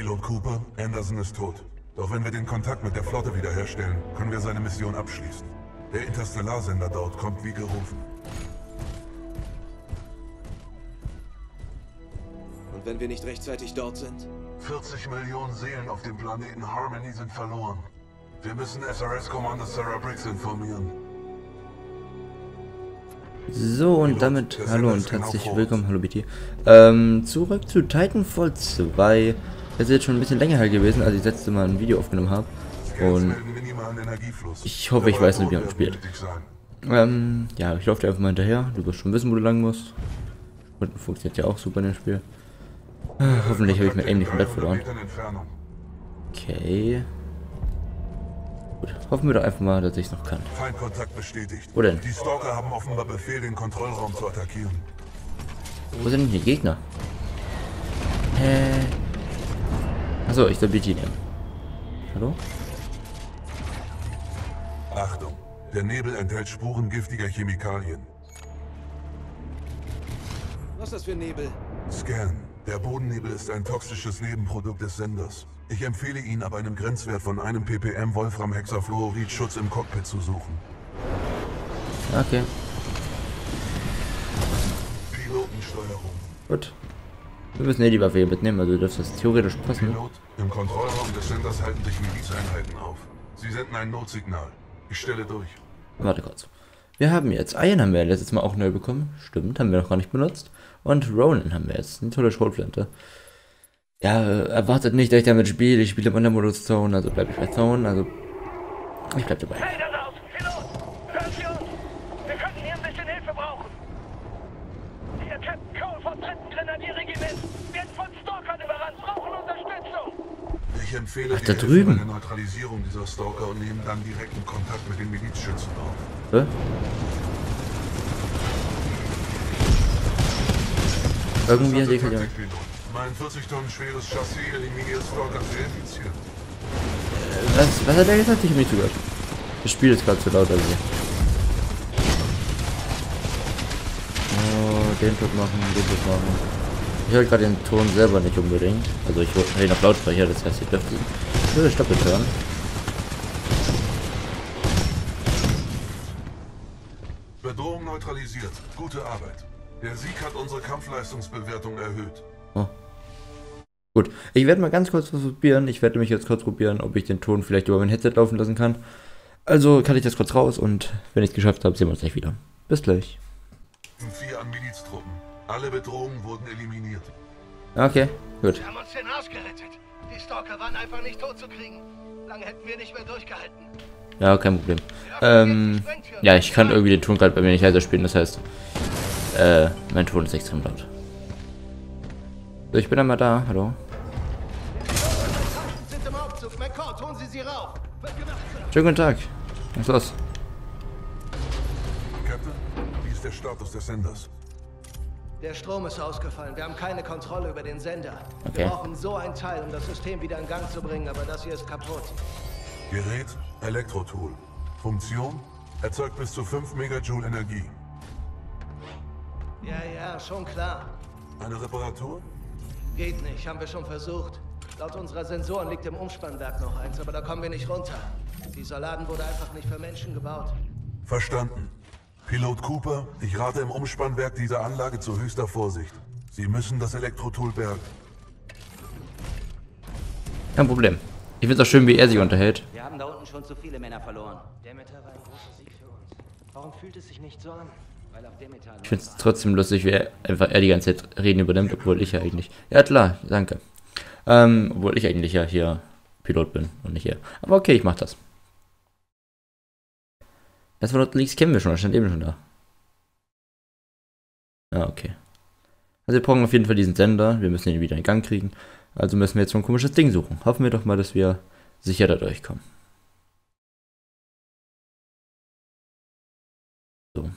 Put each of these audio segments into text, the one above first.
Pilot Cooper, Anderson ist tot. Doch wenn wir den Kontakt mit der Flotte wiederherstellen, können wir seine Mission abschließen. Der Interstellarsender dort kommt wie gerufen. Und wenn wir nicht rechtzeitig dort sind? 40 Millionen Seelen auf dem Planeten Harmony sind verloren. Wir müssen SRS-Kommando Sarah Briggs informieren. So, und damit hallo und herzlich willkommen, hallo BT. Ähm, zurück zu Titanfall 2. Das ist jetzt schon ein bisschen länger her gewesen, als ich das letzte Mal ein Video aufgenommen habe. Und ich hoffe, ich weiß nicht, wie man spielt. Ähm, ja, ich laufe dir einfach mal hinterher. Du wirst schon wissen, wo du lang musst. Und funktioniert ja auch super in dem Spiel. Ah, hoffentlich habe ich mir eben nicht komplett verloren. Okay. Gut, hoffen wir doch einfach mal, dass ich es noch kann. Feindkontakt bestätigt. Wo denn? Die Stalker haben offenbar Befehl, den Kontrollraum zu attackieren. Wo sind denn die Gegner? Hä? Achso, ich soll BG nehmen. Hallo? Achtung, der Nebel enthält Spuren giftiger Chemikalien. Was ist das für Nebel? Scan. Der Bodennebel ist ein toxisches Nebenprodukt des Senders. Ich empfehle Ihnen ab einem Grenzwert von einem ppm Wolfram-Hexafluorid Schutz im Cockpit zu suchen. Okay. Pilotensteuerung. Gut. Wir müssen eh die Waffe hier mitnehmen, also dürfte das theoretisch passen. Pilot, im Kontrollraum des Senders halten sich Milizeinheiten auf. Sie senden ein Notsignal. Ich stelle durch. Warte kurz. Wir haben jetzt Iron haben wir letztes Mal auch neu bekommen. Stimmt, haben wir noch gar nicht benutzt. Und Ronin haben wir jetzt. Eine tolle Schrotflinte. Ja, erwartet nicht, dass ich damit spiele. Ich spiele im Untermodus Zone, also bleibe ich bei Zone. Also, ich bleib dabei. Hey, da draußen, Pilot! Hören Sie uns? Wir könnten hier ein bisschen Hilfe brauchen. Hier Captain Cole vom 3. Grenadierregiment. Werden von Stalkern überrannt, brauchen Unterstützung. Ich empfehle Ach, da drüben. bei der Neutralisierung dieser Stalker und nehmen dann direkten Kontakt mit den Milizschützen auf. Hä? Irgendwie hat. Taktikpilot. Mein 40 Tonnen schweres Chassis eliminiert Stalker sehr effizient. Was, was hat er gesagt? Ich hab nicht zugehört. Das Spiel ist gerade zu laut, also. Oh, den Tod machen, den Tod machen. Ich höre gerade den Ton selber nicht unbedingt. Also ich höre ihn auf Lautsprecher, das heißt, ihr dürft ich würde doppelt hören. Bedrohung neutralisiert. Gute Arbeit. Der Sieg hat unsere Kampfleistungsbewertung erhöht. Oh. Gut, ich werde mal ganz kurz was probieren. Ich werde mich jetzt kurz probieren, ob ich den Ton vielleicht über mein Headset laufen lassen kann. Also kann ich das kurz raus und wenn ich es geschafft habe, sehen wir uns gleich wieder. Bis gleich. Vier an Miliztruppen. Alle Bedrohungen wurden eliminiert. Okay, gut. Wir haben uns den Arsch gerettet. Die Stalker waren einfach nicht tot zu kriegen. Lange hätten wir nicht mehr durchgehalten. Ja, kein Problem. Ähm, ja, ich kann irgendwie den Ton gerade bei mir nicht leiser spielen, das heißt, äh, mein Ton ist extrem laut. So, ich bin einmal da, hallo. Sind im Aufzug. McCord, holen Sie sie rauf. Wird gemacht, Sir. Schönen guten Tag. Was ist los? Captain, wie ist der Status des Senders? Der Strom ist ausgefallen. Wir haben keine Kontrolle über den Sender. Okay. Wir brauchen so ein Teil, um das System wieder in Gang zu bringen, aber das hier ist kaputt. Gerät, Elektrotool. Funktion, erzeugt bis zu 5 Megajoule Energie. Ja, ja, schon klar. Eine Reparatur? Geht nicht, haben wir schon versucht. Laut unserer Sensoren liegt im Umspannwerk noch eins, aber da kommen wir nicht runter. Dieser Laden wurde einfach nicht für Menschen gebaut. Verstanden. Pilot Cooper, ich rate im Umspannwerk dieser Anlage zu höchster Vorsicht. Sie müssen das Elektrotool bergen. Kein Problem. Ich finde es auch schön, wie er sich unterhält. Wir haben da unten schon zu viele Männer verloren. Demeter war ein großer Sieg für uns. Warum fühlt es sich nicht so an? Weil auf Demeter Ich finde es trotzdem lustig, wie er einfach er die ganze Zeit reden übernimmt, obwohl ich ja eigentlich. Ja klar, danke. Ähm, obwohl ich eigentlich ja hier Pilot bin und nicht er. Aber okay, ich mach das. Das war Leaks kennen wir schon, das stand eben schon da. Ja, okay. Also wir brauchen auf jeden Fall diesen Sender, wir müssen ihn wieder in Gang kriegen. Also müssen wir jetzt so ein komisches Ding suchen. Hoffen wir doch mal, dass wir sicher da durchkommen. So.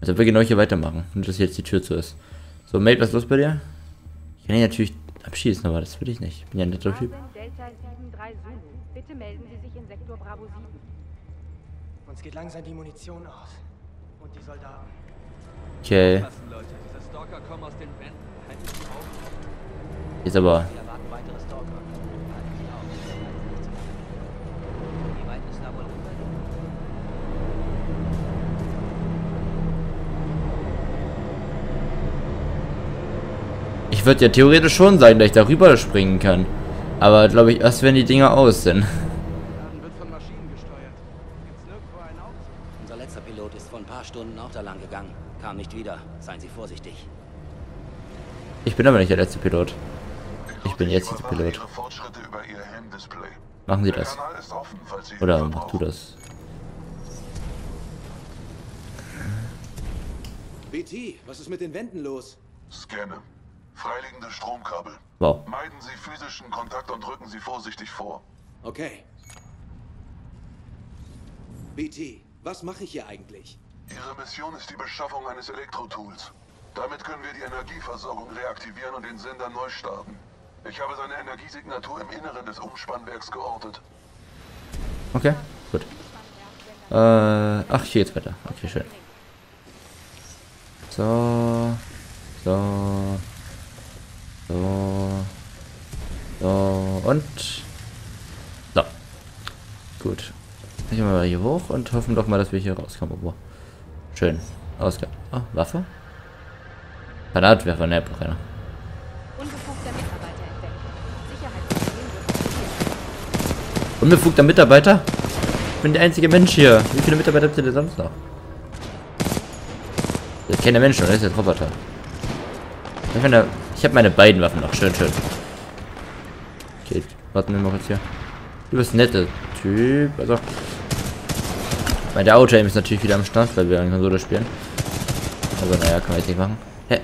Also wir genau hier weitermachen, nur dass jetzt die Tür zu ist. So, Mate, was ist los bei dir? Ich kann ihn natürlich abschießen, aber das will ich nicht. Ich bin ja ein netter Typ. Delta 73 Zulu. Bitte melden Sie sich in Sektor Bravo 7. Uns geht langsam die Munition aus. Und die Soldaten. Okay. Aber. Ist da wohl runter? Ich würde ja theoretisch schon sagen, dass ich darüber springen kann. Aber glaube ich erst, wenn die Dinger aus sind. Laden wird von Maschinen gesteuert. Gibt's nirgendwo einen Aufzug? Unser letzter Pilot ist vor ein paar Stunden auch da lang gegangen. Kam nicht wieder. Seien Sie vorsichtig. Ich bin aber nicht der letzte Pilot. Ich bin jetzt der Pilot. Machen Sie das. Oder mach du das. BT, was ist mit den Wänden los? Scanne. Freiliegende Stromkabel. Wow. Meiden Sie physischen Kontakt und drücken Sie vorsichtig vor. Okay. BT, was mache ich hier eigentlich? Ihre Mission ist die Beschaffung eines Elektrotools. Damit können wir die Energieversorgung reaktivieren und den Sender neu starten. Ich habe seine Energiesignatur im Inneren des Umspannwerks geortet. Okay, gut. Äh, ach, hier geht's weiter. Okay, schön. So. So. So. So. Und. So. Gut. Wir mal hier hoch und hoffen doch mal, dass wir hier rauskommen. Boah. Schön. Ausgang. Oh, Waffe? Granatwerfer, ne, braucht keiner. Unbefugter Mitarbeiter? Ich bin der einzige Mensch hier. Wie viele Mitarbeiter habt ihr denn sonst noch? Das ist keine Menschen, das ist ein Roboter. Ich, meine, ich habe meine beiden Waffen noch. Schön, schön. Okay, warten wir mal kurz hier. Du bist ein netter Typ. Also. Mein Auto-Aim ist natürlich wieder am Start, weil wir eine Konsole spielen. Aber naja, kann man jetzt nicht machen. Hä?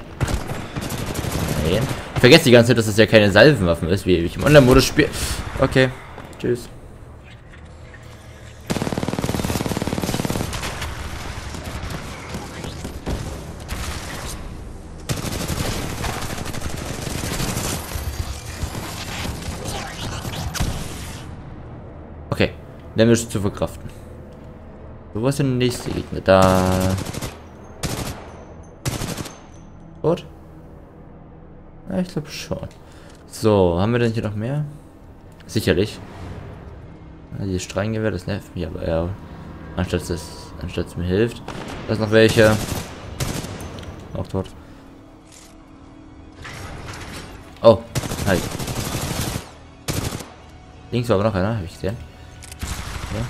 Nein. Ich vergesse die ganze Zeit, dass das ja keine Salvenwaffen ist, wie ich im Online-Modus spiele. Okay. Tschüss. Okay. Damage zu verkraften. Wo ist denn der nächste Gegner? Da. Gut. Ja, ich glaube schon. So, haben wir denn hier noch mehr? Sicherlich. Ja, dieses Streingewehr, das nervt mich aber eher. Anstatt es, anstatt mir hilft. Da ist noch welche. Auch tot. Oh, halt. Links war aber noch einer, habe ich gesehen. Ja.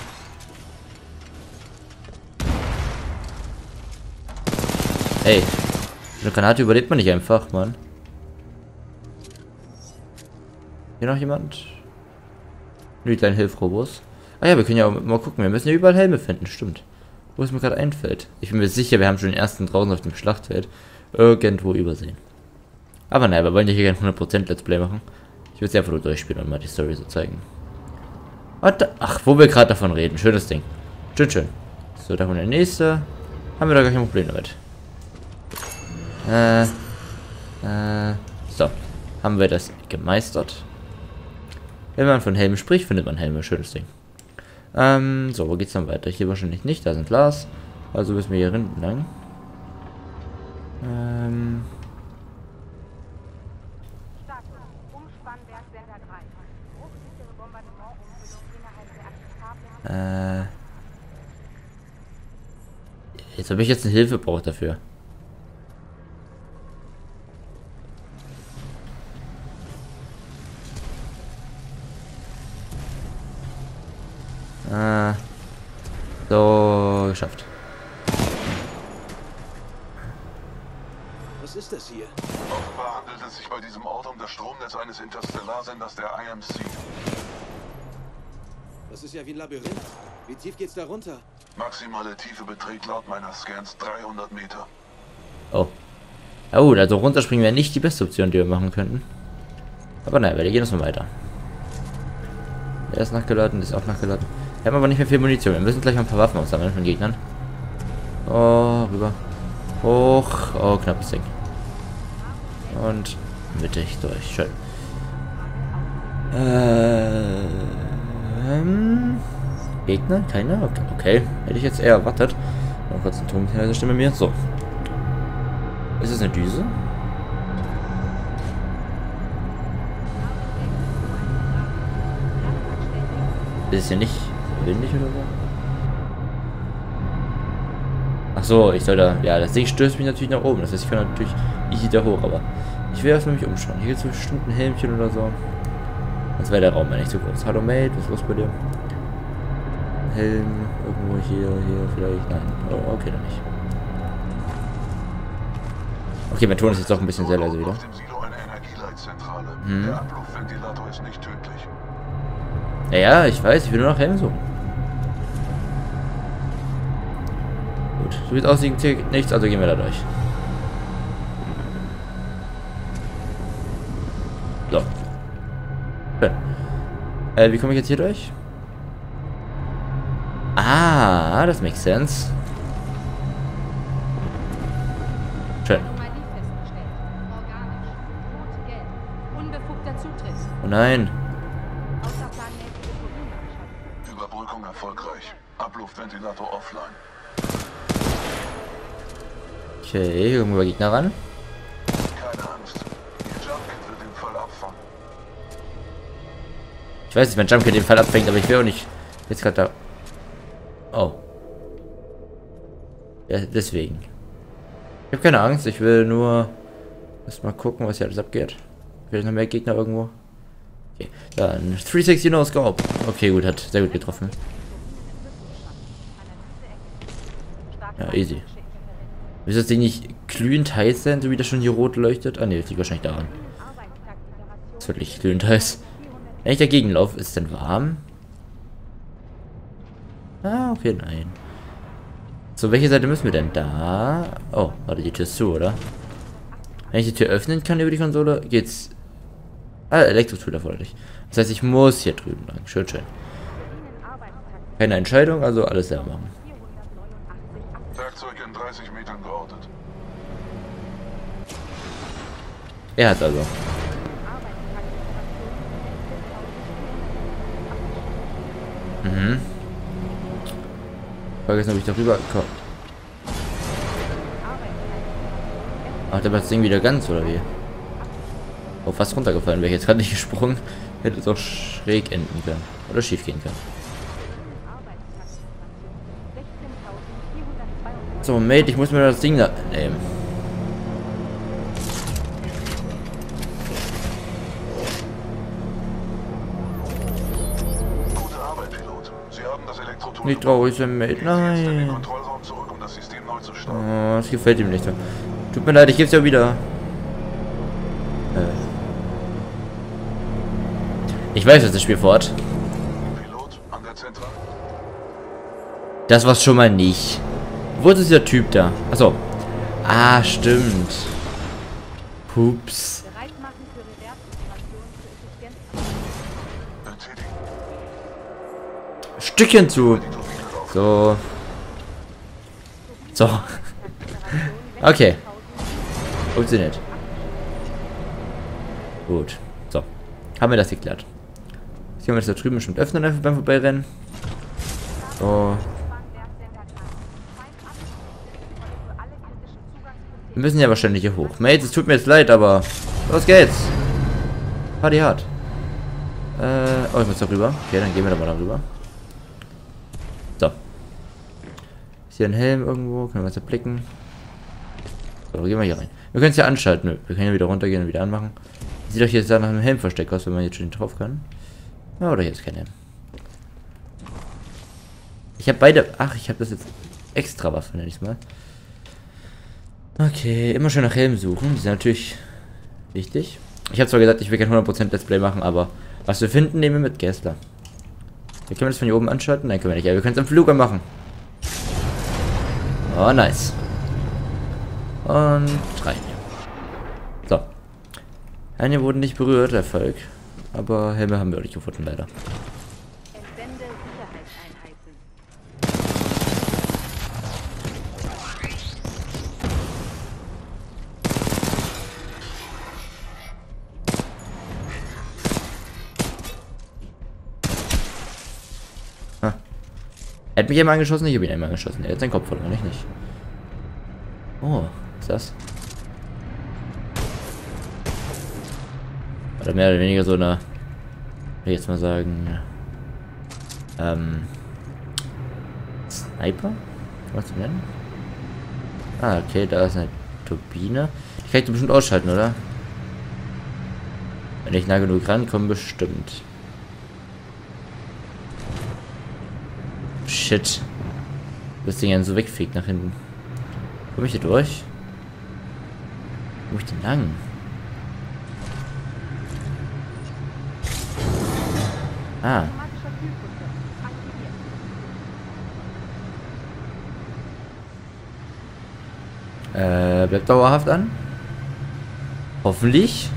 Ey, eine Granate überlebt man nicht einfach, Mann. Hier noch jemand? Die kleinen Hilfrobos. Ah ja, wir können ja auch mal gucken. Wir müssen ja überall Helme finden, stimmt. Wo es mir gerade einfällt. Ich bin mir sicher, wir haben schon den ersten draußen auf dem Schlachtfeld irgendwo übersehen. Aber naja, wir wollen ja hier kein 100% Let's Play machen. Ich will es einfach nur durchspielen und mal die Story so zeigen. Da, ach, wo wir gerade davon reden. Schönes Ding. Schön, schön. So, da kommt der nächste. Haben wir da gar kein Problem damit. Äh, äh, so. Haben wir das gemeistert. Wenn man von Helmen spricht, findet man Helme. Schönes Ding. Ähm, so, wo geht's dann weiter? Hier wahrscheinlich nicht. Da sind Glas. Also müssen wir hier hinten lang. Ähm, Status. Umspannwerk Sender 3. Bruchsichere Bombardementumfüllung innerhalb der akzeptablen... äh. Jetzt habe ich jetzt eine Hilfe braucht dafür. Ah. So, geschafft. Was ist das hier? Offenbar handelt es sich bei diesem Ort um das Stromnetz eines Interstellarsenders der IMC. Das ist ja wie ein Labyrinth. Wie tief geht's da runter? Maximale Tiefe beträgt laut meiner Scans 300 Meter. Oh. Oh, also runterspringen wäre nicht die beste Option, die wir machen könnten. Aber naja, wir gehen erstmal weiter. Der ist nachgeladen, der ist auch nachgeladen. Wir haben aber nicht mehr viel Munition. Wir müssen gleich mal ein paar Waffen aufsammeln von Gegnern. Oh, rüber. Hoch. Oh, knappes Ding. Und mittig durch. Schön. Ähm. Gegner? Keiner? Okay. okay. Hätte ich jetzt eher erwartet. Noch kurz einen Tonkneiser stimme mir. So. Ist es eine Düse? Ist es hier nicht windig oder so? Ach so, ich soll da. Ja, das Ding stößt mich natürlich nach oben. Das heißt, ich kann natürlich easy da hoch, aber ich will erstmal mich umschauen. Hier gibt es bestimmt ein Helmchen oder so. Sonst wäre der Raum ja nicht so groß. Hallo Mate, was ist los bei dir? Helm, irgendwo hier, hier vielleicht. Nein. Oh, okay, dann nicht. Okay, mein Ton ist jetzt doch ein bisschen sehr leise wieder. Hm. Der Abluftventilator ist nicht tödlich. Ja, ja, ich weiß, ich will nur nach Helm suchen. Gut, so wie es aussieht, hier nichts, also gehen wir da durch. Äh, wie komme ich jetzt hier durch? Ah, das makes sense. Schön. Oh nein. Überbrückung erfolgreich. Abluftventilator offline. Okay, irgendwo war Gegner ran. Ich weiß nicht, wenn Jumpkit den Fall abfängt, aber ich will auch nicht jetzt gerade da. Oh. Ja, deswegen. Ich habe keine Angst, ich will nur erst mal gucken, was hier alles abgeht. Vielleicht noch mehr Gegner irgendwo. Okay, dann 360 No Scope. Okay, gut, hat sehr gut getroffen. Ja, easy. Ist das Ding nicht glühend heiß sein, so wie das schon hier rot leuchtet? Ah ne, das liegt wahrscheinlich daran. Das ist wirklich glühend heiß. Wenn ich dagegen laufe, ist es denn warm? Ah, okay, nein. So, welche Seite müssen wir denn da? Oh, warte, die Tür ist zu, oder? Wenn ich die Tür öffnen kann über die Konsole, geht's... Ah, Elektrotool erforderlich. Das heißt, ich muss hier drüben lang. Schön, schön. Keine Entscheidung, also alles selber machen. Werkzeug in 30 Metern geortet. Er hat also. Mhm. Vergessen, ob ich darüber komme. Ach, der das Ding wieder ganz, oder wie? Oh, fast runtergefallen. Wäre ich jetzt gerade nicht gesprungen, hätte es auch schräg enden können. Oder schief gehen können. So, Mate, ich muss mir das Ding da nehmen. Neu zu starten. Oh, das gefällt ihm nicht. Tut mir leid, ich geb's ja wieder. Äh. Ich weiß, was das Spiel fort. Pilot an der Zentrale. Das war's schon mal nicht. Wo ist dieser Typ da? Achso. Ah, stimmt. Hups. Stückchen zu. So. So. Okay. Funktioniert. Gut. So. Haben wir das geklärt. Jetzt können wir das da drüben bestimmt öffnen, einfach beim Vorbeirennen. So. Wir müssen ja wahrscheinlich hier hoch. Mates, es tut mir jetzt leid, aber... Los geht's. Party hart. Äh, oh, ich muss da rüber. Okay, dann gehen wir da mal darüber. So. Ist hier ein Helm irgendwo? Können wir was erblicken? So, gehen wir hier rein. Wir können es ja anschalten. Wir können ja wieder runtergehen und wieder anmachen. Sieht doch jetzt nach einem Helmversteck aus, wenn man jetzt schon drauf kann. Ja, oder hier ist kein Helm. Ich habe beide... Ach, ich habe das jetzt extra Waffe, nenne ich mal. Okay, immer schön nach Helm suchen. Die sind natürlich wichtig. Ich habe zwar gesagt, ich will kein 100% Let's Play machen, aber was wir finden, nehmen wir mit Gessler. Wir können das von hier oben anschalten? Nein, können wir nicht. Ja, wir können es am Flugger machen. Oh, nice. Und rein. So. Einige wurden nicht berührt, Erfolg. Aber Helme haben wir auch nicht gefunden, leider. Hat mich einmal angeschossen, ich habe ihn einmal angeschossen. Er hat seinen Kopf verloren, ich nicht. Oh, was ist das? Oder mehr oder weniger so eine, will ich jetzt mal sagen, Ähm. Sniper? Was zu nennen? Ah, okay, da ist eine Turbine. Die kann ich bestimmt ausschalten, oder? Wenn ich nah genug rankomme, bestimmt. Shit. Das Ding ja so wegfegt nach hinten. Komme ich hier durch? Wo ich denn lang? Ah. Äh, bleibt dauerhaft an. Hoffentlich.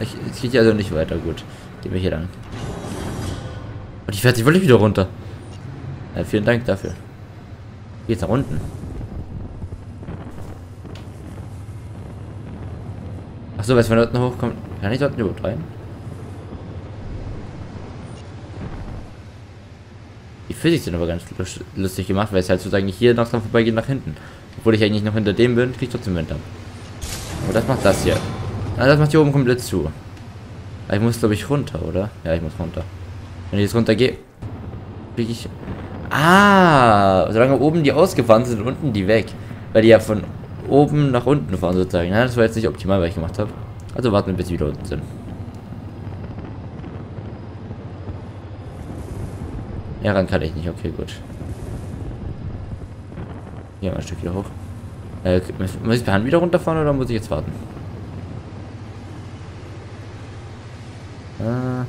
Ich, es geht ja also nicht weiter, gut. Gehen wir hier lang. Und ich fährt sich wirklich wieder runter. Ja, vielen Dank dafür. Geht's nach unten. Achso, wenn wir dort noch hochkommen, kann ich dort überhaupt rein? Die Physik sind aber ganz lus- lustig gemacht, weil es halt sozusagen hier dran vorbeigeht nach hinten. Obwohl ich eigentlich noch hinter dem bin, krieg ich trotzdem Wind ab. Aber das macht das hier. Ah, das macht hier oben komplett zu. Aber ich muss, glaube ich, runter, oder? Ja, ich muss runter. Wenn ich jetzt runter gehe, kriege ich... Ah, solange oben die ausgefahren sind unten die weg. Weil die ja von oben nach unten fahren sozusagen. Ja, das war jetzt nicht optimal, was ich gemacht habe. Also warten wir, bis sie wieder unten sind. Ja, ran kann ich nicht. Okay, gut. Hier mal ein Stück wieder hoch. Äh, muss muss ich per Hand wieder runterfahren oder muss ich jetzt warten? Äh,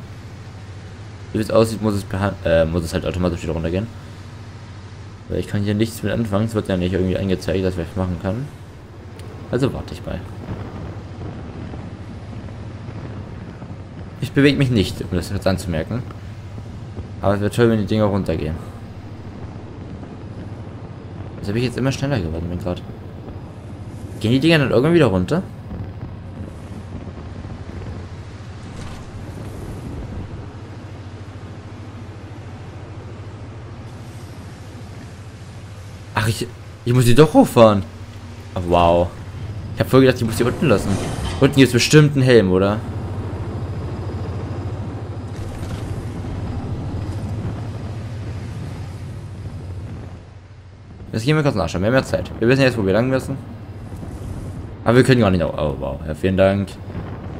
wie es aussieht, muss es äh, muss es halt automatisch wieder runtergehen. Weil ich kann hier nichts mit anfangen. Es wird ja nicht irgendwie angezeigt, dass ich machen kann. Also warte ich mal. Ich bewege mich nicht, um das jetzt anzumerken. Aber es wird toll, wenn die Dinger runtergehen. Jetzt habe ich jetzt immer schneller geworden, bin gerade. Gehen die Dinger dann irgendwann wieder runter? Ich, ich muss die doch hochfahren. Ach, wow. Ich habe voll gedacht, ich muss die unten lassen. Unten gibt es bestimmt einen Helm, oder? Jetzt gehen wir kurz nachschauen. Wir haben ja Zeit. Wir wissen jetzt, wo wir lang müssen. Aber wir können gar nicht. Oh, wow. Ja, vielen Dank.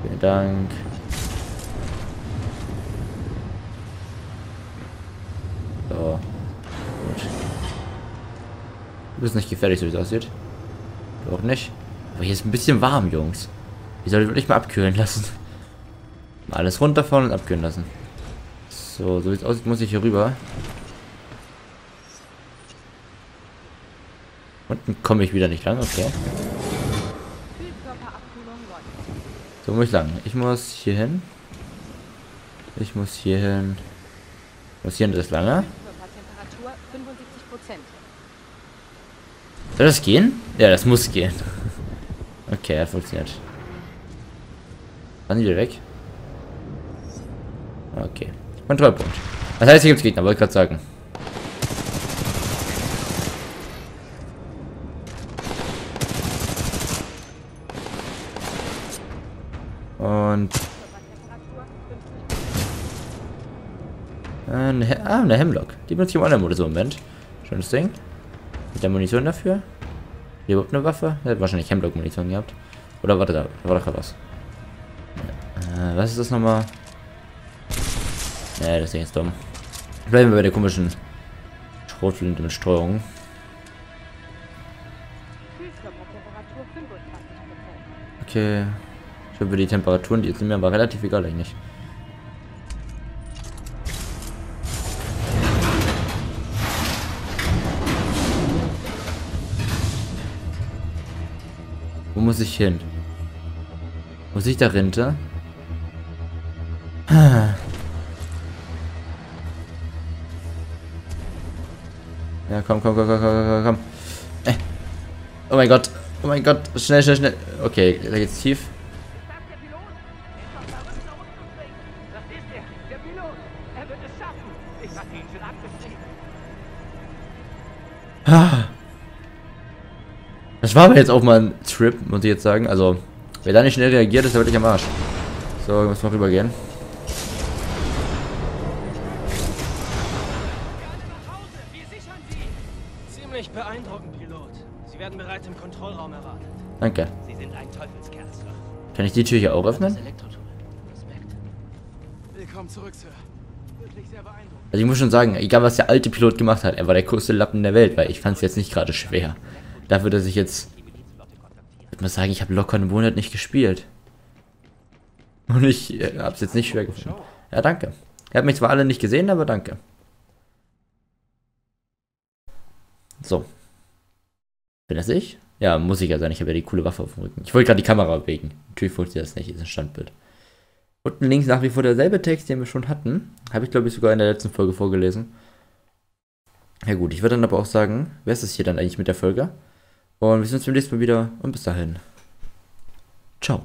Vielen Dank. Du bist nicht gefährlich, so wie es aussieht. Auch nicht. Aber hier ist ein bisschen warm, Jungs. Ich sollte wirklich mal abkühlen lassen. Mal alles runterfahren und abkühlen lassen. So, so wie es aussieht, muss ich hier rüber. Unten komme ich wieder nicht lang, okay. So muss ich lang. Ich muss hier hin. Ich muss hier hin. Muss hier hin das lange. Körpertemperatur 75 Prozent. Soll das gehen? Ja, das muss gehen. Okay, er funktioniert. Dann wieder weg. Okay. Kontrollpunkt. Das heißt, hier gibt's Gegner, wollte ich gerade sagen. Und Körpertemperatur 50 eine, ah, eine Hemlock. Die benutze ich im Online-Modus im Moment. Schönes Ding. Mit der Munition dafür. Hier überhaupt eine Waffe? Er hat wahrscheinlich Hemlock-Munition gehabt. Oder warte, da war doch gerade was. Äh, was ist das nochmal? Ja, das Ding ist dumm. Bleiben wir bei der komischen Schrotflinte mit Steuerung. Kühlkörpertemperatur 25 Prozent. Okay. Ich habe die Temperaturen, die sind mir aber relativ egal eigentlich. Wo muss ich hin? Muss ich da runter? Ja, komm, komm, komm, komm, komm, komm, komm. Äh. Oh mein Gott. Oh mein Gott. Schnell, schnell, schnell. Okay, da geht's tief. Ich war aber jetzt mal ein Trip, muss ich jetzt sagen. Also, wer da nicht schnell reagiert, ist der wirklich am Arsch. So, wir müssen mal rübergehen. Ziemlich beeindruckend, Pilot. Sie werden bereits im Kontrollraum erwartet. Danke. Sie sind ein Teufelskerl. Kann ich die Tür hier auch öffnen? Willkommen zurück, Sir. Also ich muss schon sagen, egal was der alte Pilot gemacht hat, er war der größte Lappen der Welt, weil ich fand es jetzt nicht gerade schwer. Dafür, dass ich jetzt, ich würde mal sagen, ich habe locker einen Monat nicht gespielt. Und ich äh, habe es jetzt nicht schwer gefunden. Ja, danke. Ihr habt mich zwar alle nicht gesehen, aber danke. So. Bin das ich? Ja, muss ich ja sein. Ich habe ja die coole Waffe auf dem Rücken. Ich wollte gerade die Kamera bewegen. Natürlich ich das nicht. Ist ein Standbild. Unten links nach wie vor derselbe Text, den wir schon hatten. Habe ich, glaube ich, sogar in der letzten Folge vorgelesen. Ja gut, ich würde dann aber auch sagen, wer ist es hier dann eigentlich mit der Folge? Und wir sehen uns beim nächsten Mal wieder und bis dahin. Ciao.